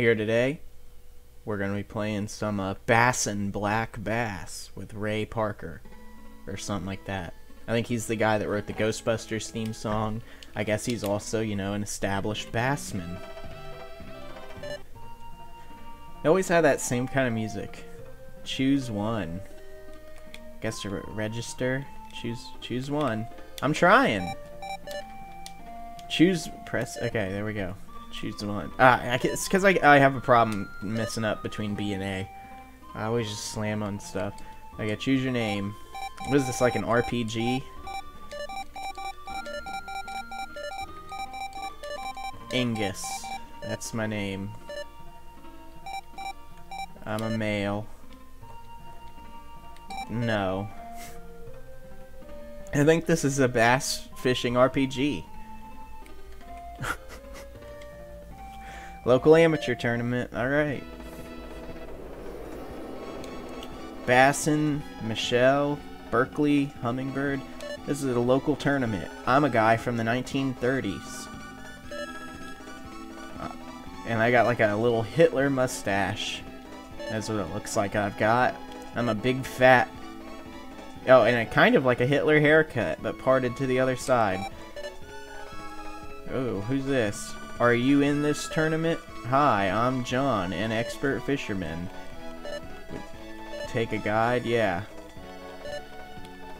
Here today, we're going to be playing some uh, Bassin Black Bass with Ray Parker, or something like that. I think he's the guy that wrote the Ghostbusters theme song. I guess he's also, you know, an established bassman. They always have that same kind of music. Choose one. Guess to re- register. Choose choose one. I'm trying. Choose press. Okay, there we go. Choose one. Ah, I, it's because I I have a problem messing up between B and A. I always just slam on stuff. I okay, choose your name. What is this like an RPG? Angus. That's my name. I'm a male. No. I think this is a bass fishing RPG. Local amateur tournament. Alright. Bassin, Michelle, Berkley, Humminbird. This is a local tournament. I'm a guy from the 1930s. Uh, and I got like a little Hitler mustache. That's what it looks like I've got. I'm a big fat... Oh, and a kind of like a Hitler haircut, but parted to the other side. Oh, who's this? Are you in this tournament? Hi, I'm John, an expert fisherman. Take a guide? Yeah.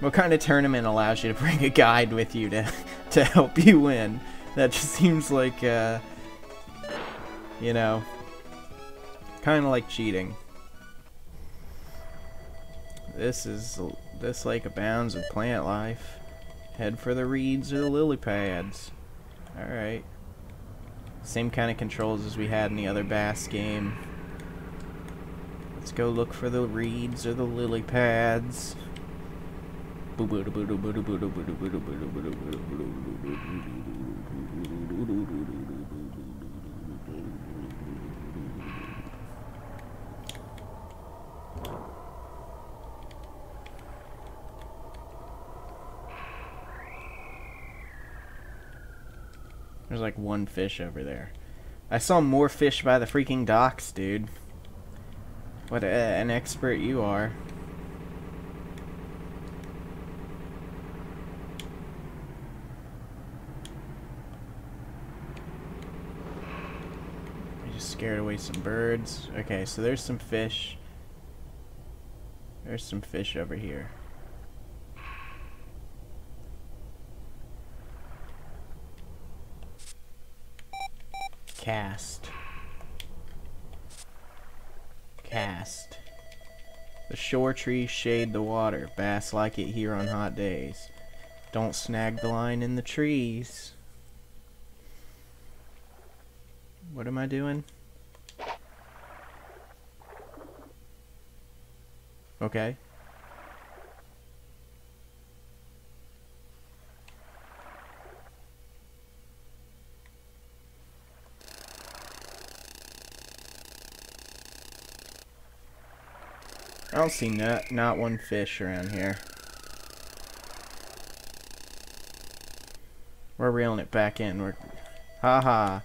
What kind of tournament allows you to bring a guide with you to, to help you win? That just seems like, uh, you know, kind of like cheating. This is this lake abounds with plant life. Head for the reeds or the lily pads. Alright. Same kind of controls as we had in the other bass game. Let's go look for the reeds or the lily pads. There's like one fish over there. I saw more fish by the freaking docks, dude. What a, an expert you are. I just scared away some birds. Okay, so there's some fish. There's some fish over here. Cast. Cast. The shore trees shade the water. Bass like it here on hot days. Don't snag the line in the trees. What am I doing? Okay. Don't see not, not one fish around here. We're reeling it back in. We're, haha.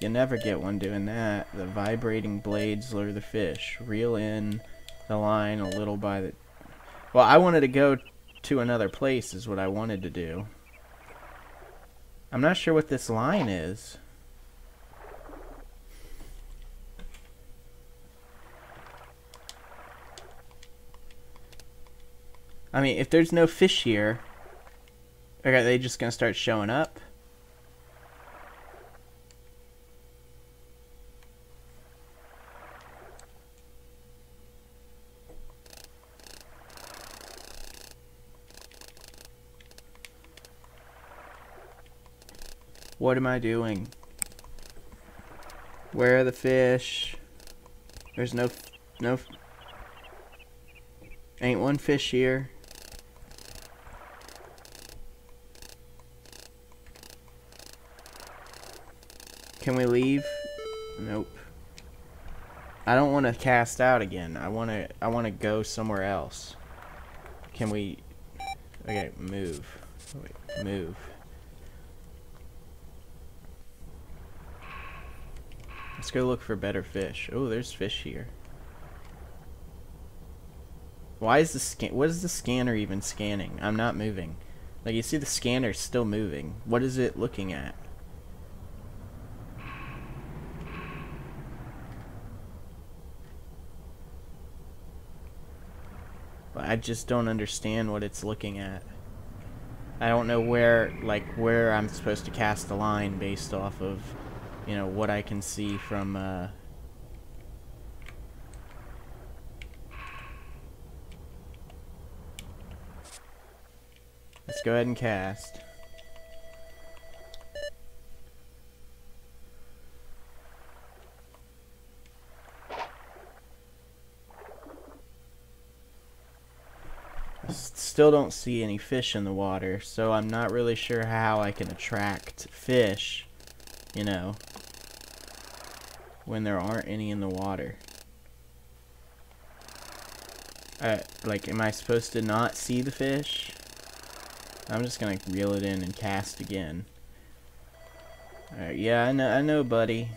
You never get one doing that. The vibrating blades lure the fish. Reel in the line a little by the... Well, I wanted to go to another place is what I wanted to do. I'm not sure what this line is. I mean, if there's no fish here, are they just gonna start showing up? What am I doing? Where are the fish? There's no, no, ain't one fish here. Can we leave? Nope. I don't want to cast out again. I want to I want to go somewhere else. Can we Okay, move. Wait, move. Let's go look for better fish. Oh, there's fish here. Why is the scan? What is the scanner even scanning? I'm not moving. Like you see, the scanner's still moving. What is it looking at? I just don't understand what it's looking at. I don't know where, like, where I'm supposed to cast the line based off of, you know, what I can see from, uh... Let's go ahead and cast. Still don't see any fish in the water, so I'm not really sure how I can attract fish, you know, when there aren't any in the water. Uh, like, am I supposed to not see the fish? I'm just gonna reel it in and cast again. Alright, yeah, I know, I know, buddy.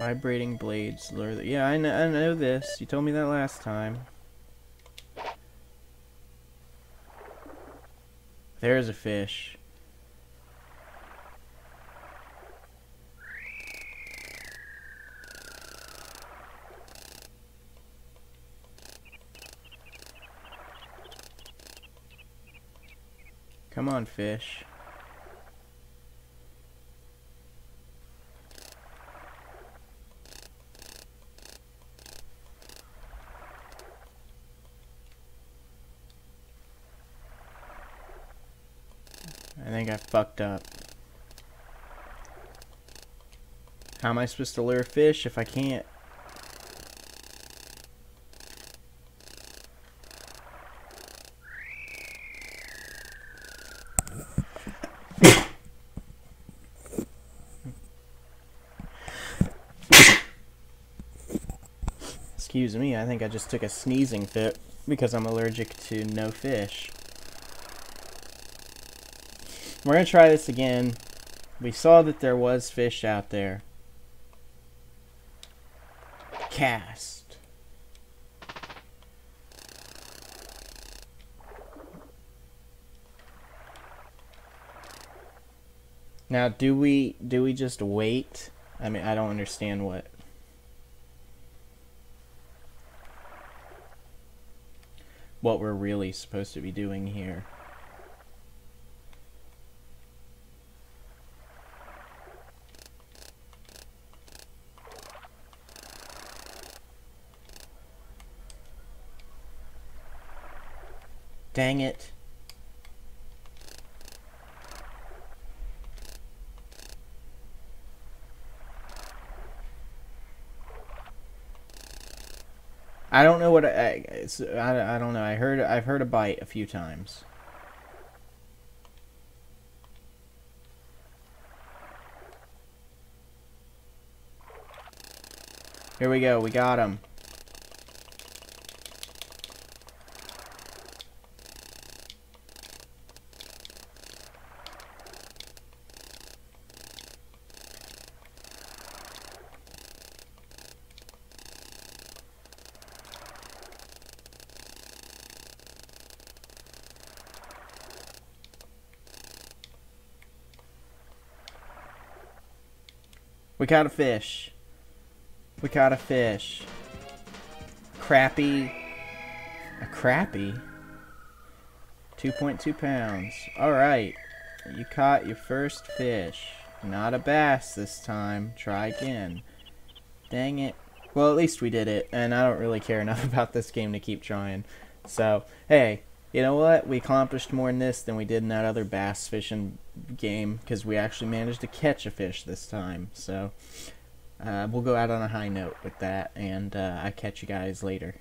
Vibrating blades lure the, yeah, I know, I know this. You told me that last time. There's a fish. Come on, fish. I think I fucked up. How am I supposed to lure fish if I can't? Excuse me, I think I just took a sneezing fit because I'm allergic to no fish. We're going to try this again. We saw that there was fish out there. Cast. Now, do we do we just wait? I mean, I don't understand what what we're really supposed to be doing here. Dang it. I don't know what I, I, I don't know. I heard I've heard a bite a few times. Here we go. We got him. We caught a fish. We caught a fish. Crappie. A crappie? 2.2 pounds. Alright. You caught your first fish. Not a bass this time. Try again. Dang it. Well, at least we did it, and I don't really care enough about this game to keep trying. So, hey, you know what? We accomplished more in this than we did in that other bass fishing game because we actually managed to catch a fish this time. So uh, we'll go out on a high note with that, and uh, I'll catch you guys later.